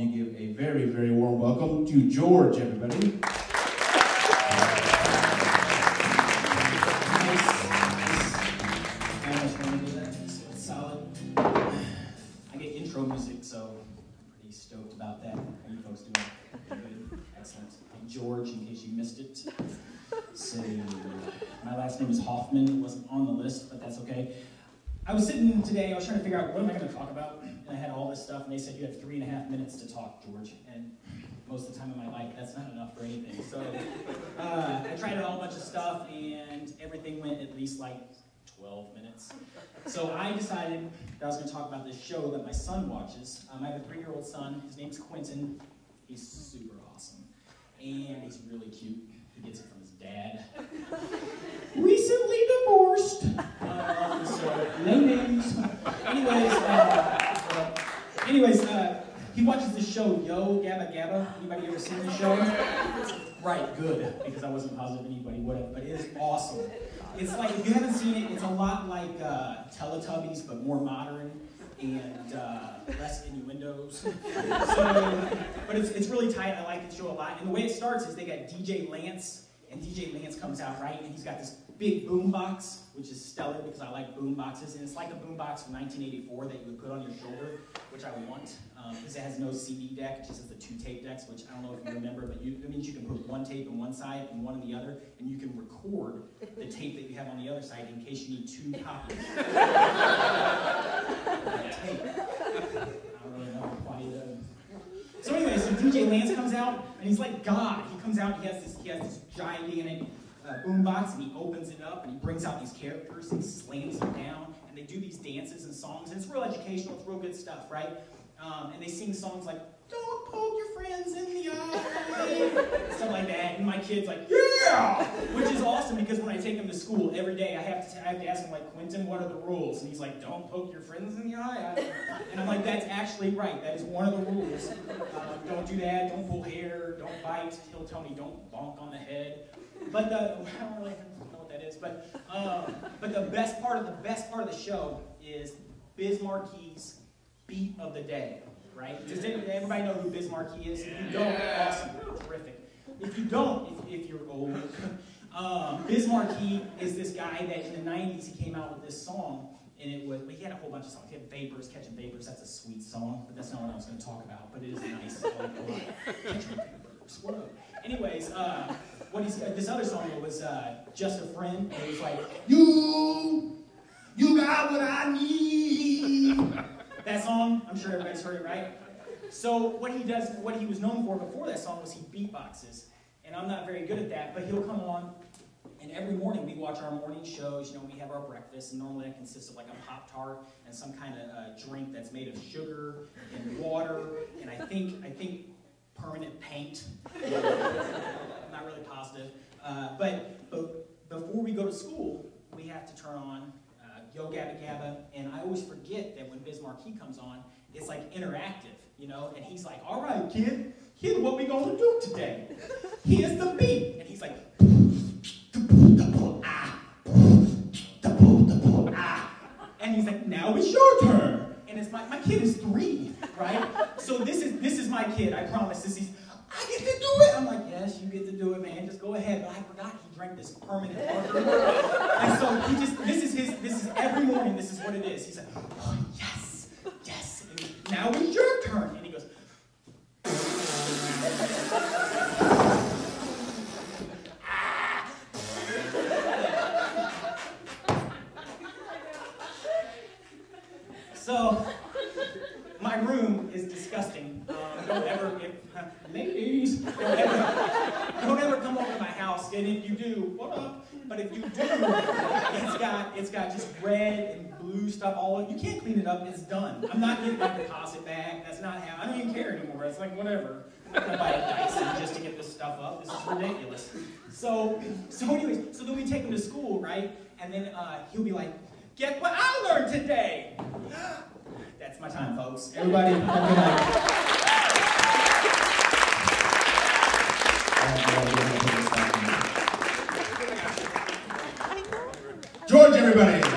you give a very, very warm welcome to George, everybody. I get intro music, so I'm pretty stoked about that. How you folks doing? Good, excellent. I'm George, in case you missed it. So, my last name is Hoffman. It wasn't on the list, but that's okay. I was sitting today, I was trying to figure out what am I going to talk about, and I had all this stuff, and they said you have three and a half minutes to talk, George. And most of the time in my life, that's not enough for anything. So uh, I tried a whole bunch of stuff, and everything went at least like 12 minutes. So I decided that I was going to talk about this show that my son watches. Um, I have a three-year-old son. His name's Quentin. He's super awesome, and he's really cute. He gets it from his dad. Recently divorced. Um, so no names. Anyways, uh, uh, anyways, uh, he watches the show Yo Gabba Gabba. Anybody ever seen the show? Right, good, because I wasn't positive anybody would have, but it is awesome. It's like, if you haven't seen it, it's a lot like uh, Teletubbies, but more modern and uh, less innuendos. so, but it's, it's really tight. I like the show a lot. And the way it starts is they got DJ Lance, and DJ Lance comes out, right? And he's got this big boom box, which is stellar because I like boom boxes. And it's like a boom box from 1984 that you would put on your shoulder, which I want um, no CD deck. It just has the two tape decks, which I don't know if you remember, but you, it means you can put one tape on one side and one on the other, and you can record the tape that you have on the other side in case you need two copies. tape. I don't really know why he does. So anyway, so DJ Lance comes out, and he's like God. He comes out, he has this, he has this gigantic uh, boombox, and he opens it up, and he brings out these characters, and he slams them down, and they do these dances and songs, and it's real educational, it's real good stuff, right? Um, and they sing songs like, don't poke your friends in the eye, stuff like that. And my kid's like, yeah! Which is awesome because when I take him to school every day, I have to, I have to ask him, like, Quentin, what are the rules? And he's like, don't poke your friends in the eye. And I'm like, that's actually right. That is one of the rules. Uh, don't do that. Don't pull hair. Don't bite. He'll tell me, don't bonk on the head. But the, I don't really know what that is. But, um, but the best part of the best part of the show is Biz Markie's beat of the day, right? Does everybody know who Biz Markie is? If you don't, awesome, terrific. If you don't, if, if you're old, um, Biz Markie is this guy that in the 90s he came out with this song, and it was, well, he had a whole bunch of songs. He had Vapors, Catching Vapors, that's a sweet song, but that's not what I was going to talk about, but it is nice. I a lot. Catching Vapors, up? Anyways, uh, what he's, uh, this other song was uh, Just a Friend, and it was like, You, you got what I need. That song, I'm sure everybody's heard it, right? So what he does, what he was known for before that song was he beatboxes. And I'm not very good at that, but he'll come on, and every morning we watch our morning shows, you know, we have our breakfast, and normally that consists of like a Pop-Tart and some kind of uh, drink that's made of sugar and water, and I think, I think permanent paint. I'm not really positive. Uh, but, but before we go to school, we have to turn on Yo Gabba Gabba, and I always forget that when Biz Markie comes on, it's like interactive, you know, and he's like, all right, kid, here's what we gonna do today. Here's the beat. And he's like, ah. and he's like, now it's your turn. And it's my, my kid is three, right? So this is this is my kid, I promise. This is I get to do it. I'm like, yes, you get to do it, man. Just go ahead. But I forgot he drank this permanent marker. and so he just, this is his, this is every morning, this is what it is. He's like, oh, yes, yes. And now it's your turn. And he goes, So, my room is disgusting. Um, don't ever, if, ladies, don't ever, don't ever come over to my house. And if you do, what up? But if you do, it's got it's got just red and blue stuff all over. You can't clean it up. It's done. I'm not getting my deposit back. That's not how. I don't even care anymore. It's like whatever. I'm gonna buy a Dyson just to get this stuff up. This is ridiculous. So, so anyways, so then we take him to school, right? And then uh, he'll be like, "Get what I learned today." That's my time, folks. Everybody, have a good night. George, everybody.